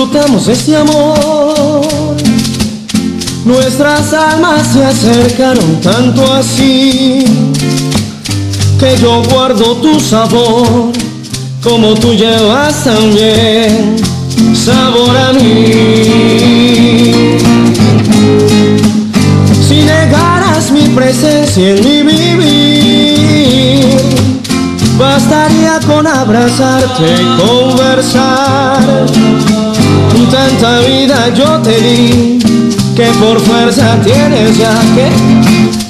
disfrutamos este amor. Nuestras almas se acercaron tanto así que yo guardo tu sabor como tú llevas también sabor a mí. Si negaras mi presencia en mi vivir, bastaría con abrazarte y conversar. Tanta vida yo te di que por fuerza tienes ya que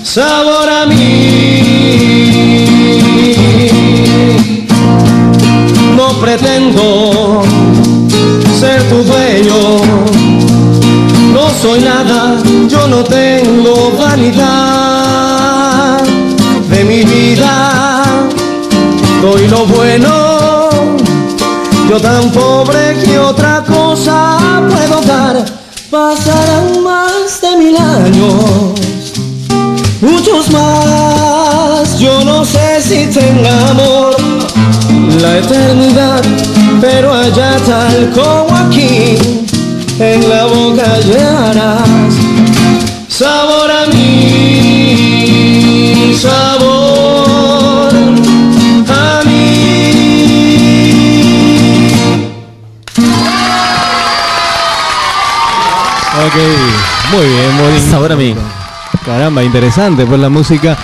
sabor a mí. No pretendo ser tu dueño, no soy nada, yo no tengo vanidad de mi vida, doy lo bueno, yo tan pobre que otra cosa puedo dar, pasarán más de mil años, muchos más, yo no sé si tenga amor la eternidad, pero allá tal como aquí, en la boca llevarás Ok, muy bien, muy bien. Sabor a mí. Caramba, interesante pues la música.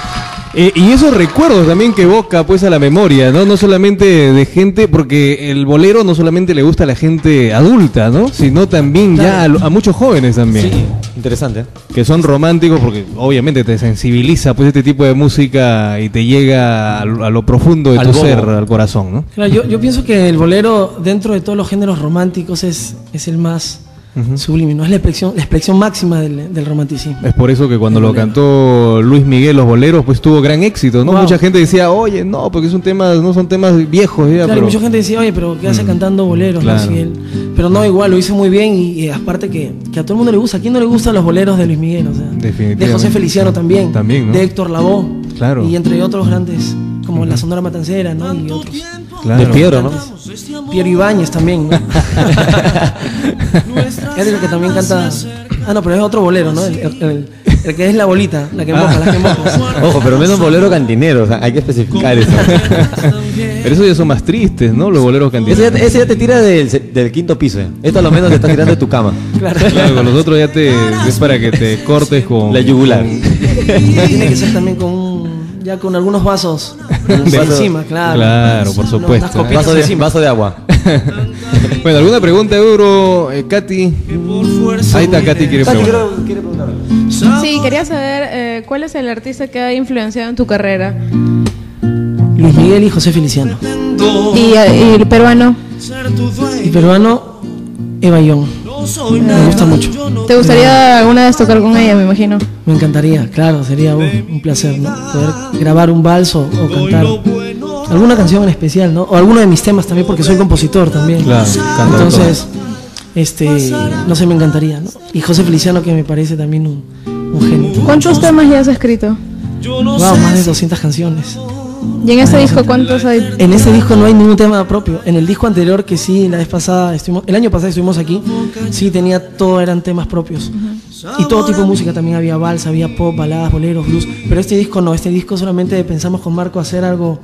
Eh, y esos recuerdos también que evoca pues a la memoria, ¿no? No solamente de gente, porque el bolero no solamente le gusta a la gente adulta, ¿no? Sino también ya a, muchos jóvenes también. Sí, interesante. ¿eh? Que son románticos porque obviamente te sensibiliza pues este tipo de música y te llega a, lo- a lo profundo de Al tu bobo. ser, al corazón, ¿no? Claro, yo, yo pienso que el bolero, dentro de todos los géneros románticos, es, es el más sublime, ¿no? Es la expresión, la expresión máxima del, del romanticismo. Es por eso que cuando lo cantó Luis Miguel los boleros, pues tuvo gran éxito, ¿no? Wow. Mucha gente decía, oye, no, porque son temas, no son temas viejos, ya, Claro, y pero mucha gente decía, oye, pero ¿qué hace cantando boleros? claro. Si él- pero no, igual lo hizo muy bien y, y aparte que, que a todo el mundo le gusta. ¿A quién no le gustan los boleros de Luis Miguel? O sea, Definitivamente. de José Feliciano también. También, ¿no? De Héctor Lavoe. Claro. Y entre otros grandes, como la Sonora Matancera, ¿no? Y otros. Claro. De Piedro, ¿no? Piero Ibáñez también, ¿no? es el que también canta. Ah, no, pero es otro bolero, ¿no? El, el- el- el que es la bolita, la que moja, la que moja. Ojo, pero menos bolero cantinero, o sea, hay que especificar eso. Pero esos ya son más tristes, ¿no? Los boleros ese, cantineros. ya, ese ya te tira del, del quinto piso. eh. Esto a lo menos te está tirando de tu cama. Claro. Claro, con los otros ya te es para que te cortes con La yugular. Tiene que ser también con un- ya con algunos vasos De- encima, claro. Claro, por supuesto. Vaso de, vaso de agua. bueno, ¿alguna pregunta, Euro? Eh, Katy. Ahí está, Katy quiere preguntar. Sí, quería saber eh, cuál es el artista que ha influenciado en tu carrera. Luis Miguel y José Feliciano. Y, eh, y el peruano. Y peruano, Eva Young. Me gusta mucho. ¿Te gustaría alguna vez tocar con ella, me imagino? Me encantaría, claro, sería un, un placer, ¿no? Poder grabar un vals o, o cantar alguna canción en especial, ¿no? O alguno de mis temas también, porque soy compositor también. Claro, Entonces, este, no sé, me encantaría, ¿no? Y José Feliciano, que me parece también un, un genio. ¿Cuántos temas ya has escrito? Wow, más de 200 canciones. ¿Y en este disco cuántos hay? En este disco no hay ningún tema propio. En el disco anterior, que sí, la vez pasada, estuvimos, el año pasado estuvimos aquí, sí tenía todo, eran temas propios. Y todo tipo de música, también había vals, había pop, baladas, boleros, blues. Pero este disco no, este disco solamente pensamos con Marco hacer algo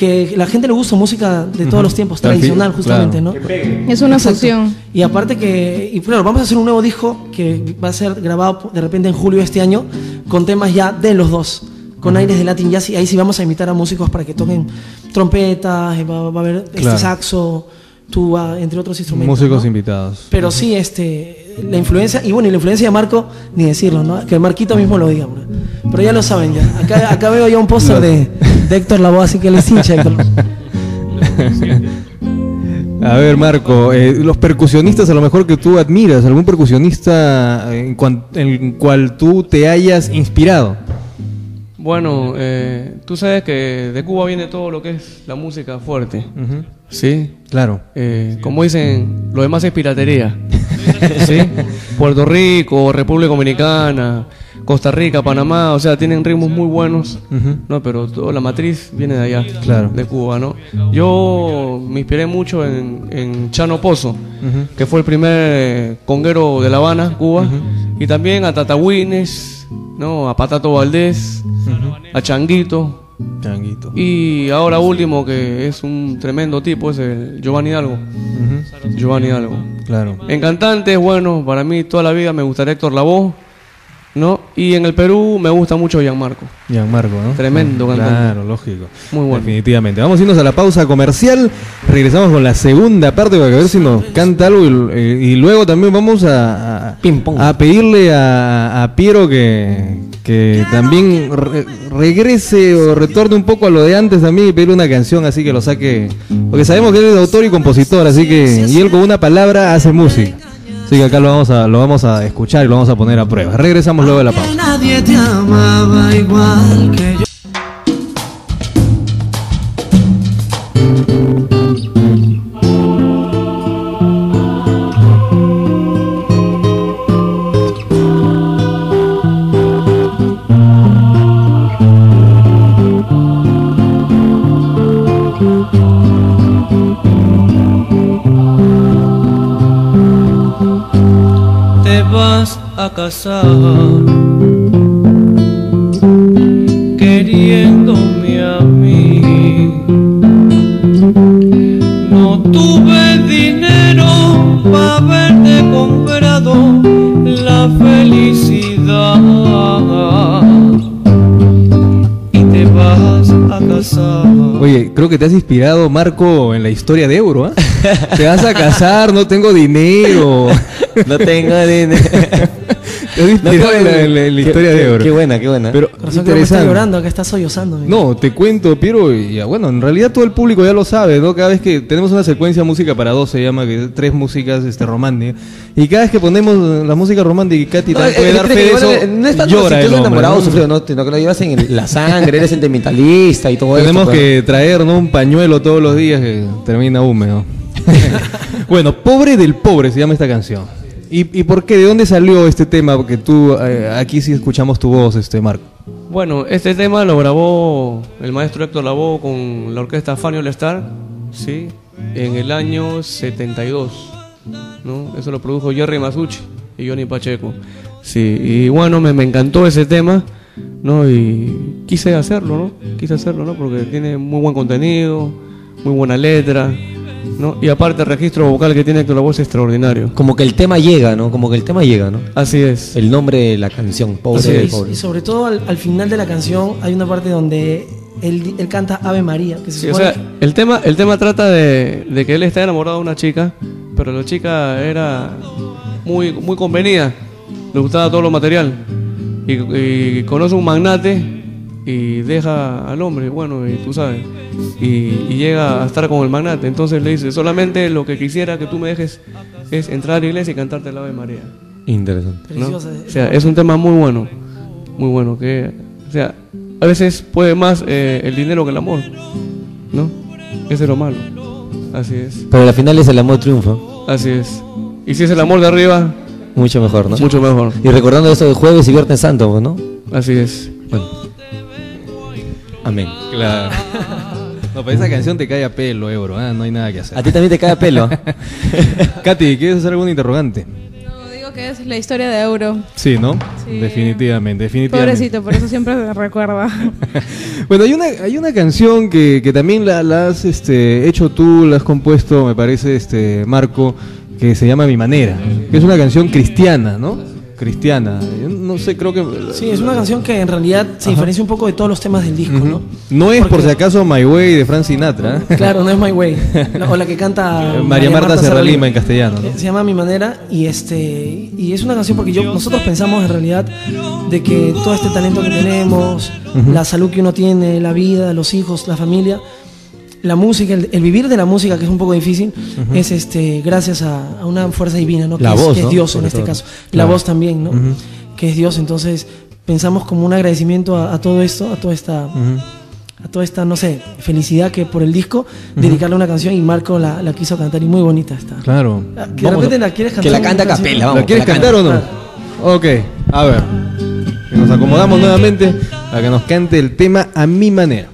que la gente le gusta, música de todos los tiempos, tradicional justamente, claro. ¿no? Es una fusión. Y aparte que, y claro, vamos a hacer un nuevo disco que va a ser grabado de repente en julio de este año con temas ya de los dos, con aires de Latin Jazz y ahí sí vamos a invitar a músicos para que toquen trompetas, eh, va, va a haber Claro. este saxo, tuba, entre otros instrumentos. Músicos ¿no? invitados. Pero sí, este, la influencia, y bueno, y la influencia de Marco, ni decirlo, ¿no? Que Marquito mismo lo diga, ¿no? Pero ya lo saben ya. Acá, acá veo ya un póster de, de Héctor Lavoe, así que les hincha Héctor. A ver, Marco, eh, los percusionistas a lo mejor que tú admiras, algún percusionista en, cuan- en cual tú te hayas inspirado. Bueno, eh, tú sabes que de Cuba viene todo lo que es la música fuerte, ¿sí? Claro. Eh, como dicen, lo demás es piratería, ¿sí? Puerto Rico, República Dominicana, Costa Rica, Panamá, o sea, tienen ritmos muy buenos. ¿no? Pero toda la matriz viene de allá, Claro. de Cuba, ¿no? Yo me inspiré mucho en, en Chano Pozo, que fue el primer conguero de La Habana, Cuba, y también a Tatahuines, ¿no? A Patato Valdés, a Changuito, Changuito. y ahora último, que es un tremendo tipo, es el Giovanni Hidalgo. Giovanni Hidalgo. Claro. En cantantes, bueno, para mí toda la vida me gustaría Héctor Lavoe, ¿no? Y en el Perú me gusta mucho Gianmarco. Gianmarco, ¿no? Tremendo cantante. Claro, lógico. Muy bueno. Definitivamente. Vamos a irnos a la pausa comercial. Regresamos con la segunda parte para ver si nos canta algo. Y, eh, y luego también vamos a, a, pedirle a, a Piero que, que también re- regrese o retorne un poco a lo de antes también y pedirle una canción así que lo saque. Porque sabemos que él es autor y compositor, así que. Y él con una palabra hace música. Así que acá lo vamos a, lo vamos a escuchar y lo vamos a poner a prueba. Regresamos luego de la pausa. Nadie te amaba igual que yo. A casar queriéndome a mí. No tuve dinero para haberte comprado la felicidad y te vas a casar. Oye, creo que te has inspirado, Marco, en la historia de Euro, ¿ah? Te vas a casar, no tengo dinero. No tengo dinero. En la, la- Qué- historia de qué- Euro. Qué buena, qué buena. Pero Corazón, que me está interesante. llorando, acá está sollozando. amigo. No, te cuento, Piero, y ya, bueno, en realidad todo el público ya lo sabe, ¿no? Cada vez que tenemos una secuencia música para dos, se llama, que tres músicas este, románticas, y cada vez que ponemos la música romántica y Katy No, también puede dar fe de eso, no es tanto llora si tú el eres hombre, enamorado ¿no? sufrido, no, sino que lo llevas en la sangre, eres sentimentalista y todo eso. Tenemos pues. que traer ¿no? un pañuelo todos los días que termina húmedo. bueno, Pobre del Pobre se llama esta canción. ¿Y, y por qué? ¿De dónde salió este tema? Porque tú, eh, aquí sí escuchamos tu voz, este Marco. Bueno, este tema lo grabó el maestro Héctor Lavoe con la orquesta Fanny Star, ¿sí? En el año 72, ¿no? Eso lo produjo Jerry Masucci y Johnny Pacheco. Sí, y bueno, me, me encantó ese tema, ¿no? Y quise hacerlo, ¿no? Quise hacerlo, ¿no? Porque tiene muy buen contenido, muy buena letra, ¿no? Y aparte el registro vocal que tiene Héctor Lavoe es extraordinario. Como que el tema llega, ¿no? Como que el tema llega, ¿no? Así es. El nombre de la canción, Pobre Así es. Pobre. Y sobre todo al, al final de la canción hay una parte donde él, él canta Ave María, que se Sí, o sea, el tema, el tema trata de, de que él está enamorado de una chica, pero la chica era muy, muy convenida, le gustaba todo lo material. Y, y conoce un magnate y deja al hombre, bueno, y tú sabes, y, y llega a estar con el magnate. Entonces le dice, solamente lo que quisiera que tú me dejes es entrar a la iglesia y cantarte la Ave María. Interesante. ¿no? Preciosa. O sea, es un tema muy bueno, muy bueno, que, o sea, a veces puede más eh, el dinero que el amor, ¿no? Ese es lo malo. Así es, Pero al final es el amor triunfa. así es. Y si es el amor de arriba, Mucho mejor, ¿no? mucho mejor. Y recordando eso de jueves y viernes santo, pues, ¿no? Así es. Bueno. Claro. No, pero esa canción te cae a pelo, Euro, ¿ah? no hay nada que hacer. A ti también te cae a pelo. Katy, ¿quieres hacer algún interrogante? No, digo que es la historia de Euro. Sí, ¿no? Sí. Definitivamente, definitivamente. Pobrecito, por eso siempre me recuerda. Bueno, hay una, hay una canción que, que también la, la has este, hecho tú, la has compuesto, me parece, este Marco, que se llama Mi Manera, que es una canción cristiana, ¿no? Cristiana. Yo no sé, creo que... Sí, es una canción que en realidad se diferencia un poco de todos los temas del disco. ¿no? No es por si acaso My Way de Frank Sinatra. Claro, no es My Way. O la que canta Eh, María Marta Serra Lima en castellano, ¿no? Eh, Se llama Mi Manera y este y es una canción porque yo nosotros pensamos en realidad de que todo este talento que tenemos, la salud que uno tiene, la vida, los hijos, la familia, la música, el, el vivir de la música que es un poco difícil, es este gracias a, a una fuerza divina, ¿no? Que, La es, voz, que. Dios Sobre en este todo. caso. La Claro. voz también, ¿no? Que es Dios, entonces pensamos como un agradecimiento a, a todo esto, a toda esta a toda esta, no sé, felicidad que por el disco, dedicarle una canción y Marco la, la quiso cantar y muy bonita está. Claro. Ah, Que de repente a- la quieres cantar. que la canta a capela, vamos. ¿La quieres la cantar o no? canta. Ok, a ver. Nos acomodamos nuevamente a que nos cante el tema a mi manera.